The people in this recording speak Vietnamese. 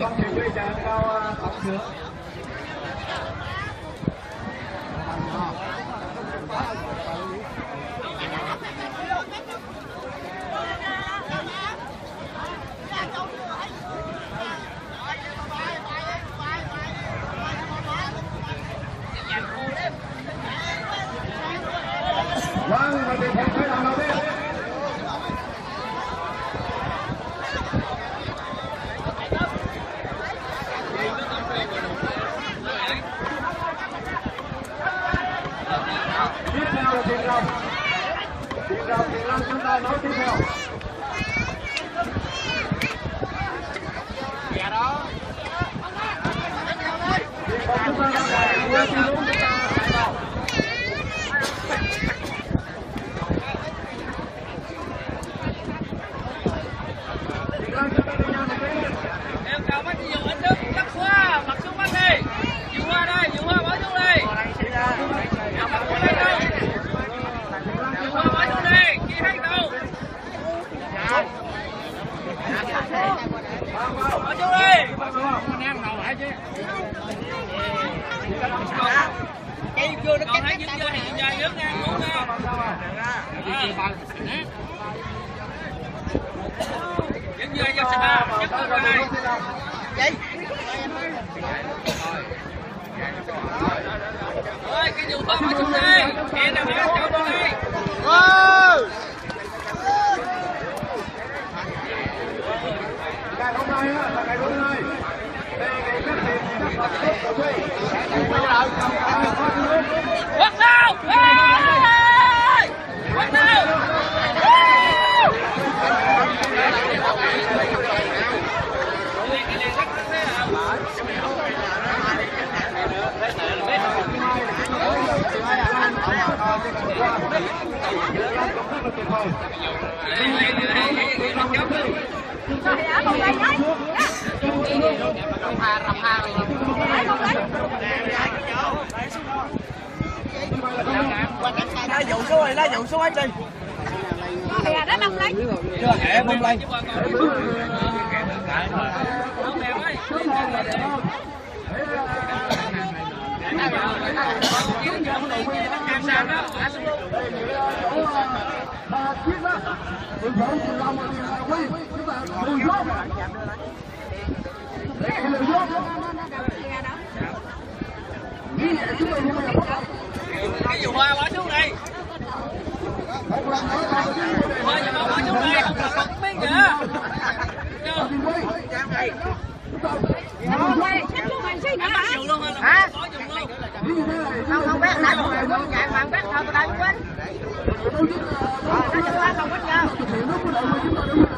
bác chỉ huy chàng cao à, tập sướng. Vâng, và để thấy Tiền rồng, tiền chúng ta nói tiếp theo. Tiền đó. chúng ta đang đài, tiền rồng chúng ta phải vào. Tiền rồng chúng ta đi nhau một tí. em chào bác chị dùng anh đức cắt hoa mặc xuống bác đi dụ hoa đây dụ hoa bỏ xuống đi em mặc qua đây đâu dụ hoa bỏ xuống đi chị hay đâu bỏ xuống đi còn thấy những giờ thì dài nước ngang luôn nha những giờ cho sạch nhất là này ơi cái dụ hoa bỏ xuống đi hẹn nào hẹn chào đi Ngày hôm nay á, là ngày hôm nay. Tập tốt của quý. Bây giờ Nó dụ xuống rồi, nó dụ xuống hết đi. nó đông lấy Chưa hẹ bông lên. Bà chiếc á, mình phải từ lòng mà tiền là quý, chúng ta lùi dốt. Để lùi dốt. Như vậy chúng ta không bao giờ bắt cái dụ hoa bỏ xuống đây. Một lần Hoa dụ hoa bỏ xuống đây, không cần còn miếng kìa. Chưa? quay, xích xuống mình xí nữa hả? bỏ dụ luôn? như thế này. Không, không biết, lại một người quân chạy, biết tôi đây quên. Tôi giúp là Nó chụp hoa không có nhau.